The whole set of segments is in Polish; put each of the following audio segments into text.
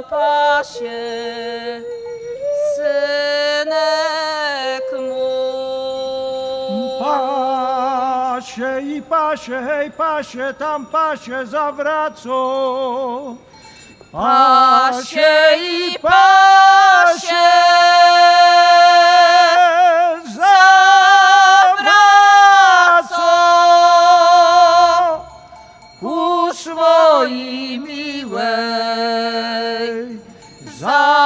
tam pasie synek mój. Pasie i pasie, hej pasie, tam pasie zawracą. Pasie i pasie. swojej miłej. Za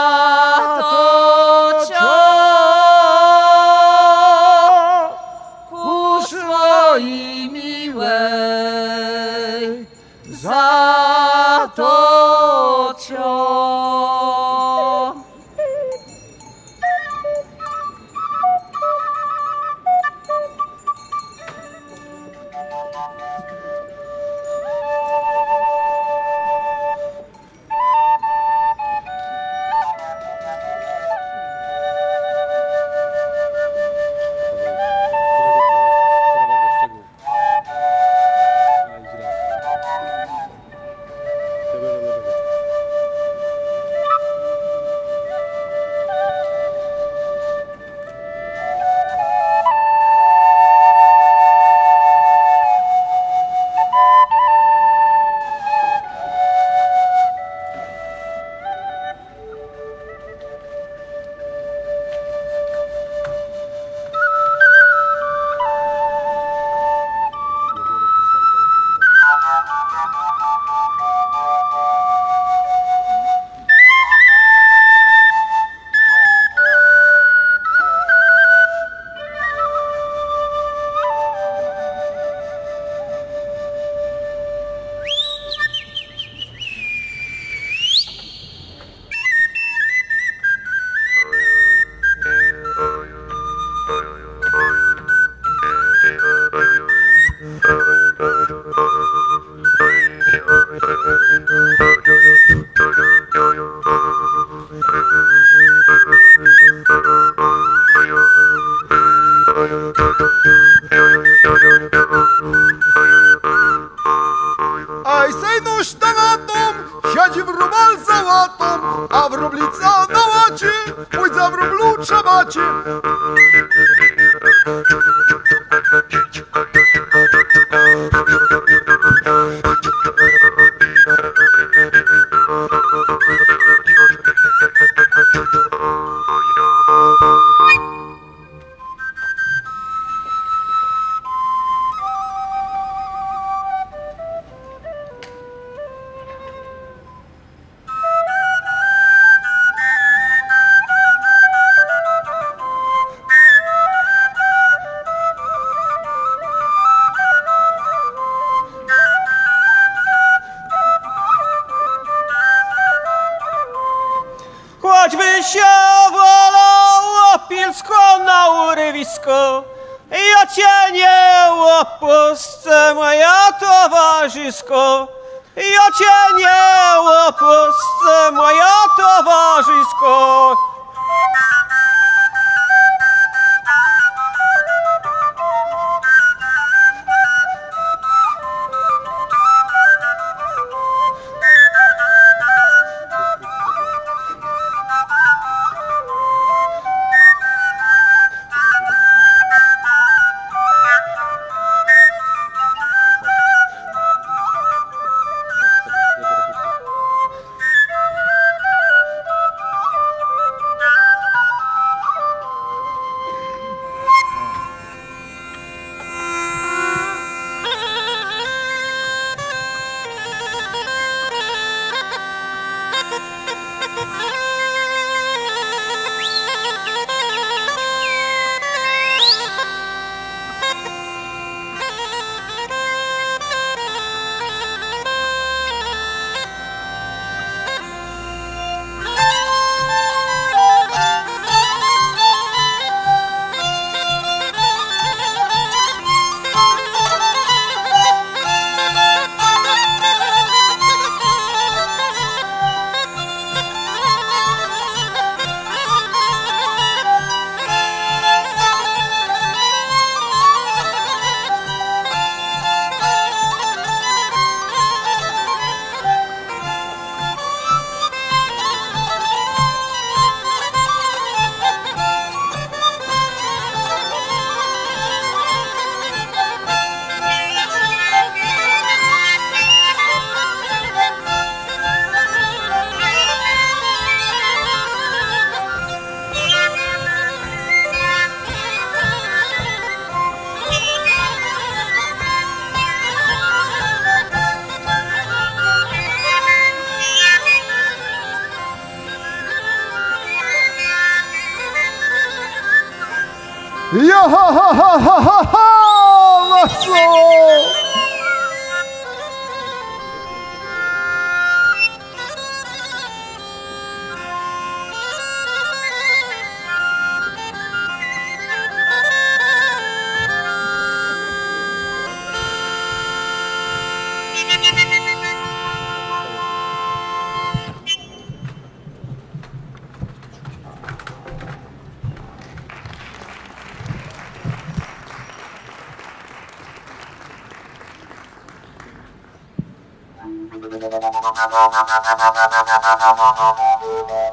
Thank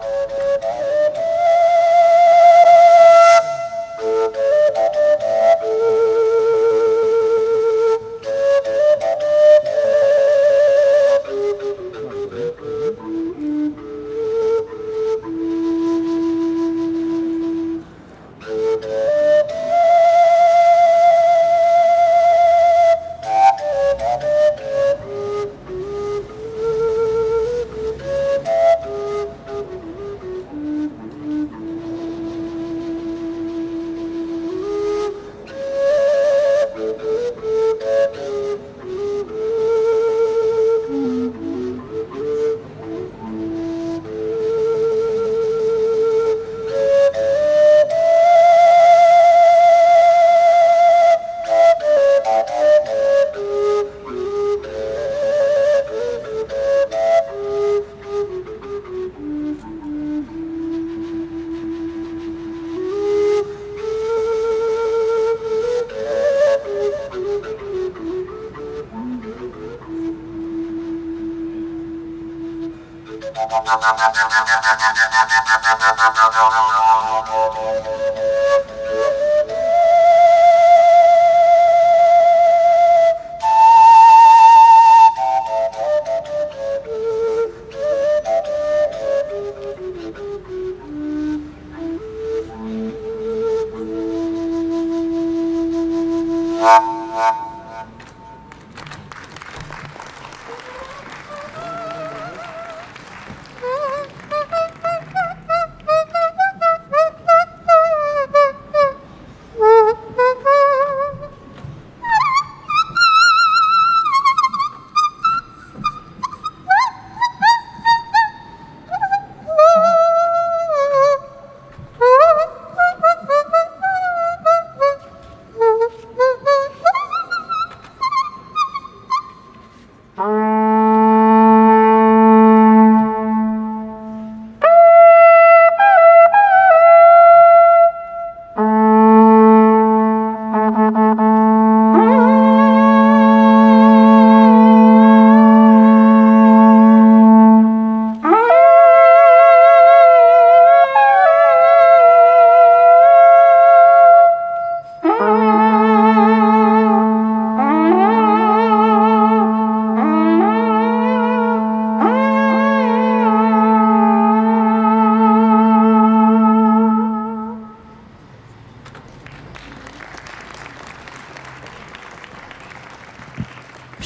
you. Thank you.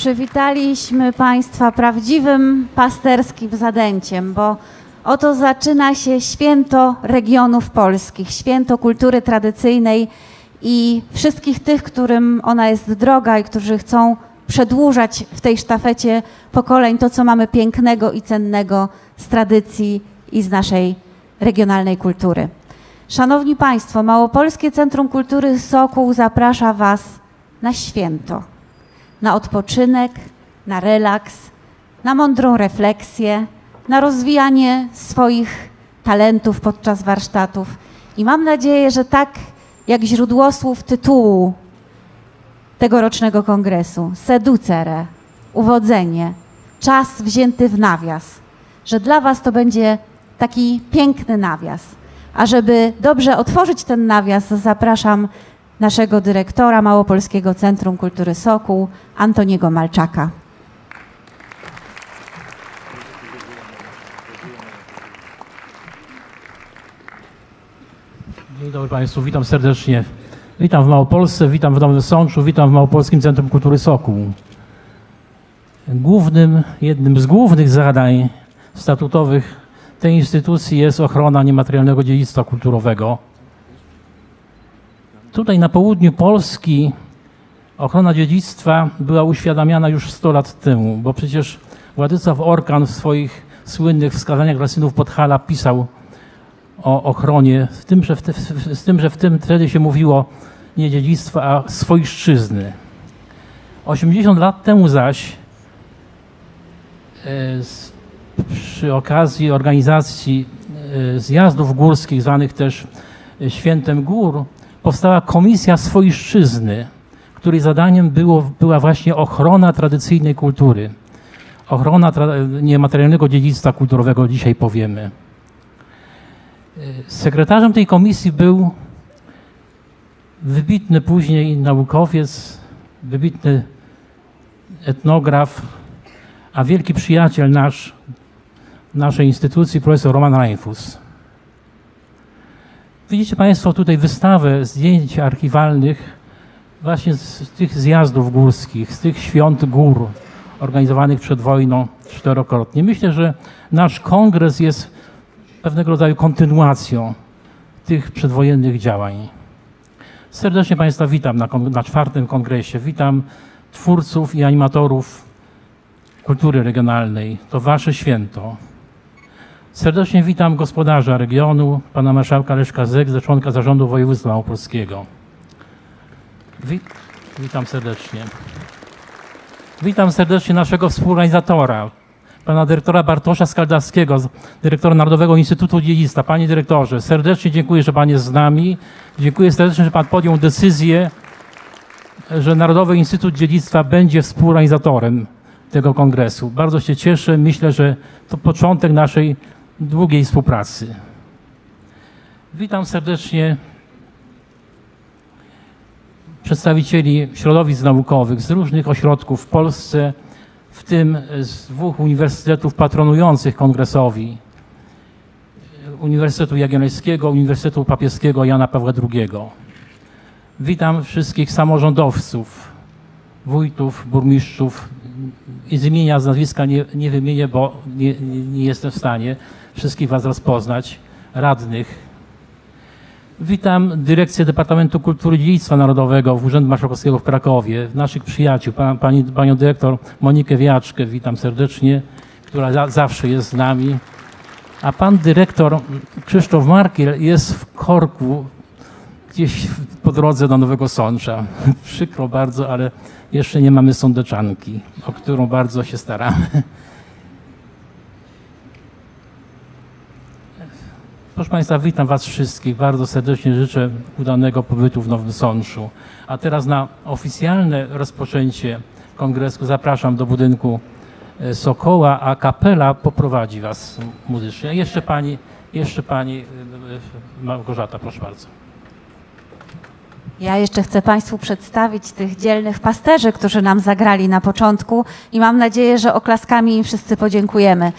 Przywitaliśmy Państwa prawdziwym pasterskim zadęciem, bo oto zaczyna się święto regionów polskich, święto kultury tradycyjnej i wszystkich tych, którym ona jest droga i którzy chcą przedłużać w tej sztafecie pokoleń to, co mamy pięknego i cennego z tradycji i z naszej regionalnej kultury. Szanowni Państwo, Małopolskie Centrum Kultury Sokół zaprasza Was na święto, na odpoczynek, na relaks, na mądrą refleksję, na rozwijanie swoich talentów podczas warsztatów. I mam nadzieję, że tak jak źródłosłów tytułu tegorocznego kongresu, seducere, uwodzenie, czas wzięty w nawias, że dla Was to będzie taki piękny nawias. A żeby dobrze otworzyć ten nawias, zapraszam naszego dyrektora Małopolskiego Centrum Kultury Sokół, Antoniego Malczaka. Dzień dobry Państwu, witam serdecznie. Witam w Małopolsce, witam w Nowym Sączu, witam w Małopolskim Centrum Kultury Sokół. Głównym, jednym z głównych zadań statutowych tej instytucji jest ochrona niematerialnego dziedzictwa kulturowego. Tutaj na południu Polski ochrona dziedzictwa była uświadamiana już 100 lat temu, bo przecież Władysław Orkan w swoich słynnych wskazaniach dla synów Podhala pisał o ochronie, z tym, że w, te, z tym, że w tym wtedy się mówiło nie dziedzictwa, a swojszczyzny. 80 lat temu zaś e, przy okazji organizacji e, zjazdów górskich, zwanych też Świętem Gór, powstała Komisja Swojszczyzny, której zadaniem było, była właśnie ochrona tradycyjnej kultury, ochrona tra- niematerialnego dziedzictwa kulturowego, dzisiaj powiemy. Sekretarzem tej komisji był wybitny później naukowiec, wybitny etnograf, a wielki przyjaciel nasz, naszej instytucji, profesor Roman Reinfus. Widzicie Państwo tutaj wystawę zdjęć archiwalnych właśnie z tych zjazdów górskich, z tych świąt gór organizowanych przed wojną czterokrotnie. Myślę, że nasz kongres jest pewnego rodzaju kontynuacją tych przedwojennych działań. Serdecznie Państwa witam na, na czwartym kongresie. Witam twórców i animatorów kultury regionalnej. To Wasze święto. Serdecznie witam gospodarza regionu, pana marszałka Leszka ze członka zarządu województwa małopolskiego. Wi witam serdecznie. Witam serdecznie naszego współorganizatora, pana dyrektora Bartosza Skaldawskiego, dyrektora Narodowego Instytutu Dziedzictwa. Panie dyrektorze, serdecznie dziękuję, że pan jest z nami. Dziękuję serdecznie, że pan podjął decyzję, że Narodowy Instytut Dziedzictwa będzie współorganizatorem tego kongresu. Bardzo się cieszę. Myślę, że to początek naszej długiej współpracy. Witam serdecznie przedstawicieli środowisk naukowych z różnych ośrodków w Polsce, w tym z dwóch uniwersytetów patronujących kongresowi. Uniwersytetu Jagiellońskiego, Uniwersytetu Papieskiego Jana Pawła II. Witam wszystkich samorządowców, wójtów, burmistrzów z imienia, z nazwiska nie, nie wymienię, bo nie, nie jestem w stanie wszystkich Was rozpoznać, radnych. Witam Dyrekcję Departamentu Kultury i Dziedzictwa Narodowego w Urzędu Marszałkowskiego w Krakowie, naszych przyjaciół, pan, pani, panią dyrektor Monikę Wiaczkę, witam serdecznie, która za, zawsze jest z nami. A pan dyrektor Krzysztof Markiel jest w korku gdzieś po drodze do Nowego Sącza. Przykro bardzo, ale jeszcze nie mamy sądeczanki, o którą bardzo się staramy. Proszę Państwa, witam Was wszystkich. Bardzo serdecznie życzę udanego pobytu w Nowym Sączu. A teraz na oficjalne rozpoczęcie kongresu zapraszam do budynku e, Sokoła, a kapela poprowadzi Was muzycznie. Jeszcze Pani, jeszcze Pani e, e, Małgorzata, proszę bardzo. Ja jeszcze chcę Państwu przedstawić tych dzielnych pasterzy, którzy nam zagrali na początku i mam nadzieję, że oklaskami im wszyscy podziękujemy.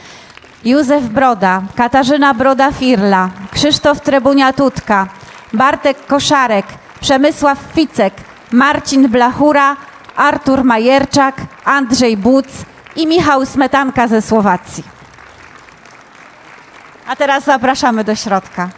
Józef Broda, Katarzyna Broda-Firla, Krzysztof Trebunia-Tutka, Bartek Koszarek, Przemysław Ficek, Marcin Blachura Artur Majerczak, Andrzej Buc i Michał Smetanka ze Słowacji. A teraz zapraszamy do środka.